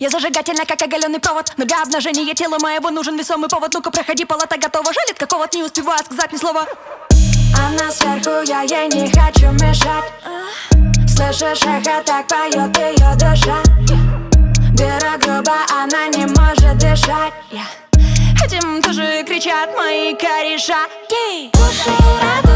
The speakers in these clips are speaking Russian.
Я зажигательна, как оголенный провод Но для обнажения тела моего нужен весомый повод. Ну-ка, проходи, палата готова. Жалит какого-то, не успеваю сказать ни слова. Она сверху, я ей не хочу мешать. Слышишь, эхо так поет ее душа Беру грубо, она не может дышать. Этим тоже кричат мои кореша. Слушай, радугу,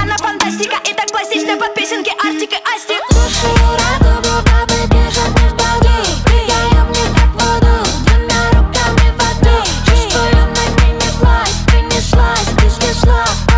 Она фантастика и так пластична Под песенки Артик и Асти Слушаю slow.